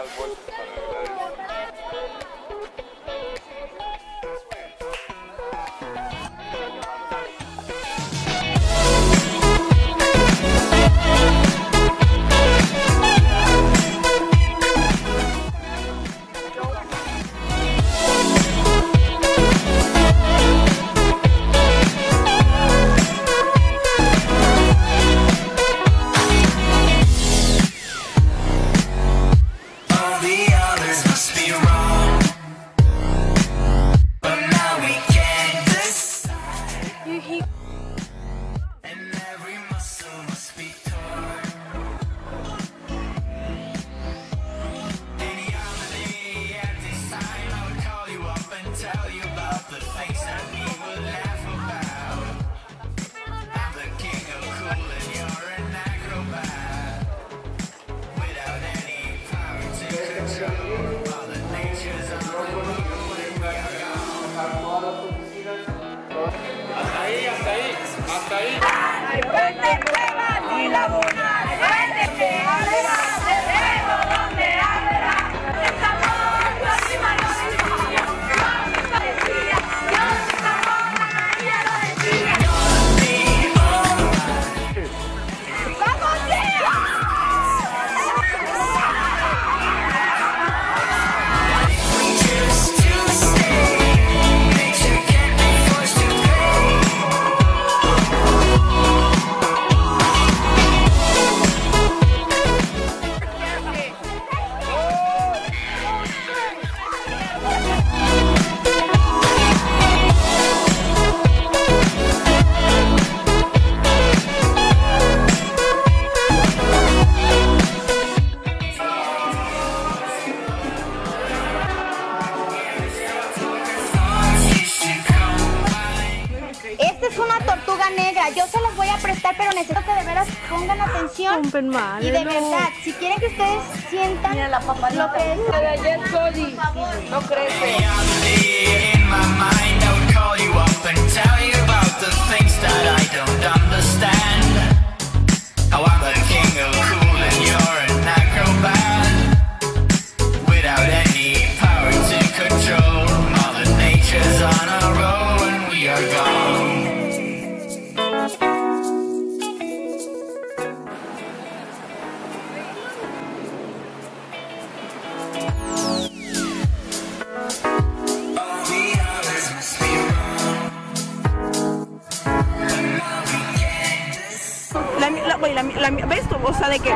dar vueltas para Happy birthday, Esta es una tortuga negra. Yo se las voy a prestar, pero necesito que de veras pongan atención. Rompen mal, Y de no. verdad, si quieren que ustedes sientan lo que es. De ayer Cody, no crece. ¿Ves tú? O sea, de que